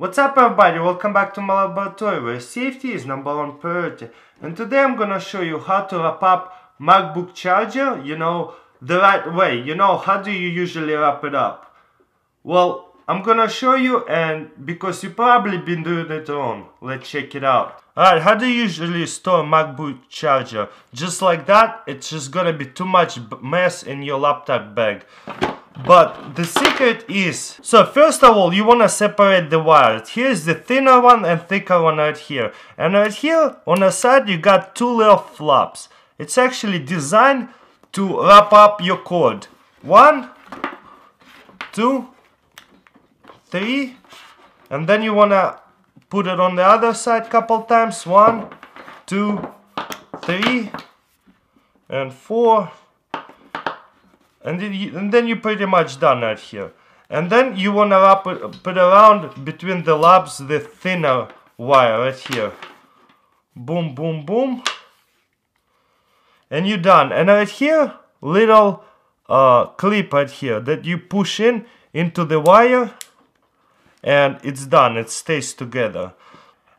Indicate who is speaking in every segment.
Speaker 1: up everybody, welcome back to my laboratory where safety is number one priority. And today I'm gonna show you how to wrap up MacBook charger, you know, the right way. You know, how do you usually wrap it up? Well, I'm gonna show you and because you probably been doing it wrong. Let's check it out. Alright, how do you usually store MacBook charger? Just like that, it's just gonna be too much mess in your laptop bag. But the secret is, so first of all, you want to separate the wires. Here's the thinner one and thicker one right here. And right here, on the side, you got two little flaps. It's actually designed to wrap up your cord. One, two, three, and then you want to put it on the other side couple times. One, two, three, and four, and then, you, and then you're pretty much done right here. And then you want to wrap put around between the labs the thinner wire right here. Boom, boom, boom. And you're done. And right here, little uh, clip right here that you push in into the wire and it's done. It stays together.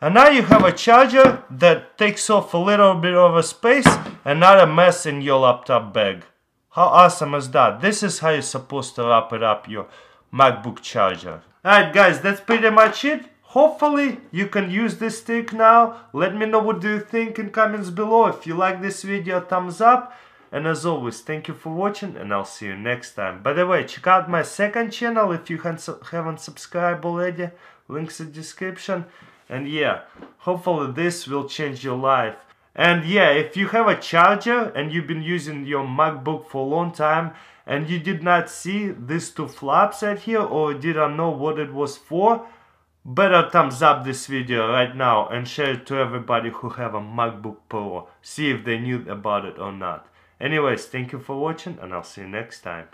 Speaker 1: And now you have a charger that takes off a little bit of a space and not a mess in your laptop bag. How awesome is that? This is how you're supposed to wrap it up your MacBook charger. Alright guys, that's pretty much it. Hopefully you can use this stick now. Let me know what do you think in comments below. If you like this video, thumbs up. And as always, thank you for watching and I'll see you next time. By the way, check out my second channel if you haven't subscribed already. Links in description. And yeah, hopefully this will change your life. And yeah, if you have a charger and you've been using your MacBook for a long time and you did not see these two flaps right here or didn't know what it was for, better thumbs up this video right now and share it to everybody who have a MacBook Pro. See if they knew about it or not. Anyways, thank you for watching and I'll see you next time.